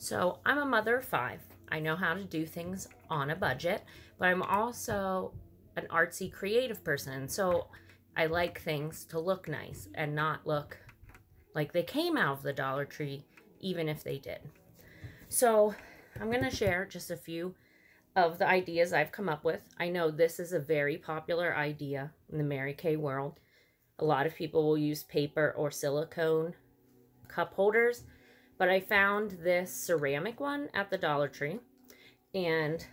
So I'm a mother of five. I know how to do things on a budget, but I'm also an artsy creative person. So I like things to look nice and not look like they came out of the Dollar Tree, even if they did. So I'm going to share just a few of the ideas I've come up with. I know this is a very popular idea in the Mary Kay world. A lot of people will use paper or silicone cup holders, but I found this ceramic one at the Dollar Tree. And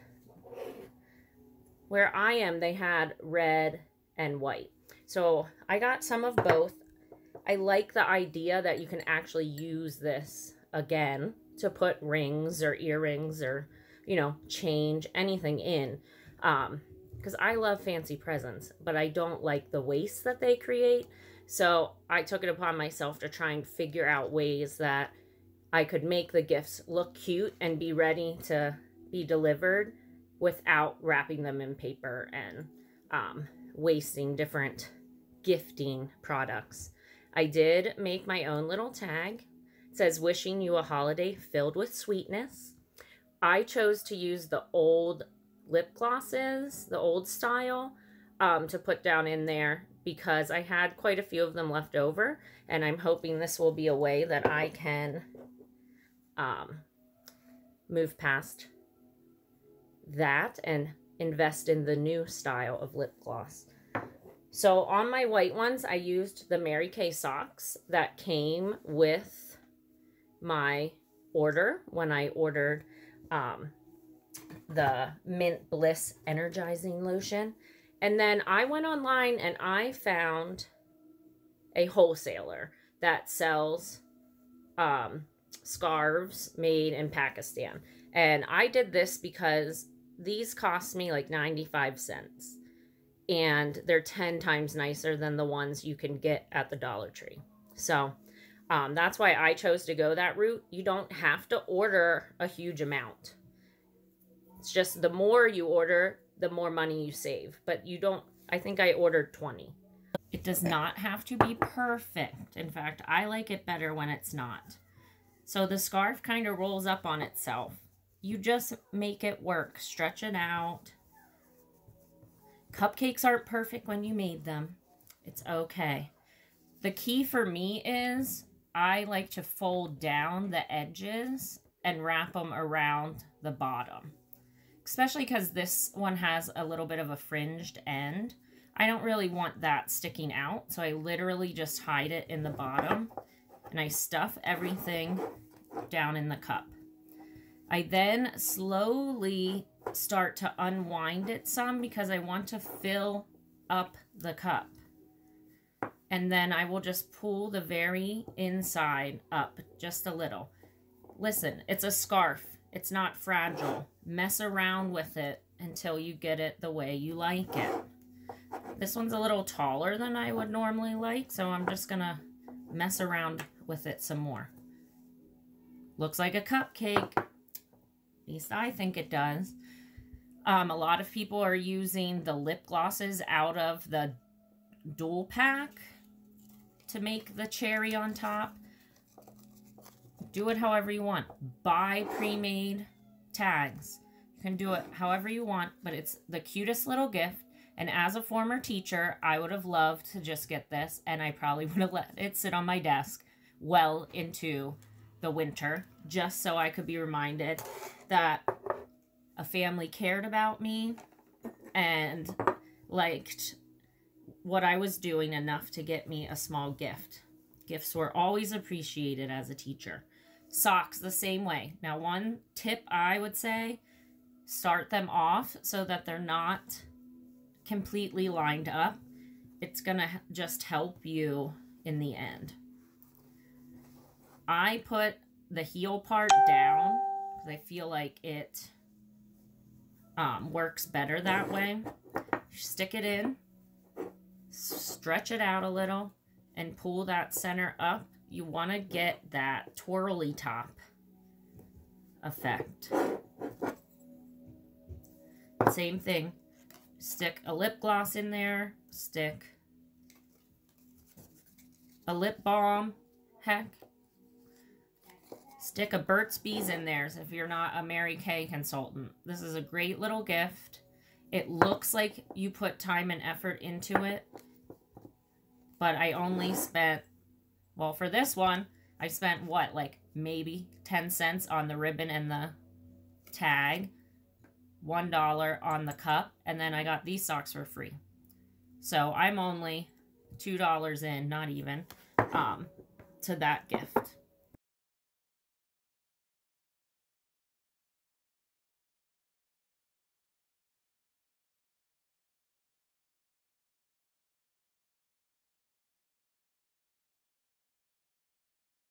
where I am, they had red and white. So I got some of both. I like the idea that you can actually use this again to put rings or earrings or, you know, change anything in. Um, because I love fancy presents, but I don't like the waste that they create. So I took it upon myself to try and figure out ways that I could make the gifts look cute and be ready to be delivered without wrapping them in paper and um, wasting different gifting products. I did make my own little tag. It says, wishing you a holiday filled with sweetness. I chose to use the old lip glosses, the old style, um, to put down in there because I had quite a few of them left over. And I'm hoping this will be a way that I can um, move past that and invest in the new style of lip gloss. So on my white ones, I used the Mary Kay socks that came with my order when I ordered um, the Mint Bliss Energizing Lotion. And then I went online and I found a wholesaler that sells um, scarves made in Pakistan. And I did this because these cost me like 95 cents. And they're 10 times nicer than the ones you can get at the Dollar Tree. So um, that's why I chose to go that route. You don't have to order a huge amount. It's just the more you order, the more money you save. But you don't, I think I ordered 20. It does not have to be perfect. In fact, I like it better when it's not. So the scarf kind of rolls up on itself. You just make it work. Stretch it out. Cupcakes aren't perfect when you made them. It's okay. The key for me is I like to fold down the edges and wrap them around the bottom. Especially because this one has a little bit of a fringed end. I don't really want that sticking out, so I literally just hide it in the bottom and I stuff everything down in the cup. I then slowly start to unwind it some because I want to fill up the cup. And then I will just pull the very inside up just a little. Listen, it's a scarf. It's not fragile. Mess around with it until you get it the way you like it. This one's a little taller than I would normally like, so I'm just going to mess around with it some more. Looks like a cupcake. At least I think it does. Um, a lot of people are using the lip glosses out of the dual pack to make the cherry on top. Do it however you want. Buy pre-made tags. You can do it however you want, but it's the cutest little gift. And as a former teacher, I would have loved to just get this, and I probably would have let it sit on my desk well into the winter just so I could be reminded that a family cared about me and liked what I was doing enough to get me a small gift. Gifts were always appreciated as a teacher. Socks, the same way. Now, one tip I would say, start them off so that they're not completely lined up. It's going to just help you in the end. I put the heel part down because I feel like it um, works better that way. Stick it in, stretch it out a little, and pull that center up. You want to get that twirly top effect. Same thing. Stick a lip gloss in there. Stick a lip balm. Heck, Stick a Burt's Bees in there if you're not a Mary Kay consultant. This is a great little gift. It looks like you put time and effort into it. But I only spent, well, for this one, I spent what, like maybe 10 cents on the ribbon and the tag, $1 on the cup, and then I got these socks for free. So I'm only $2 in, not even, um, to that gift.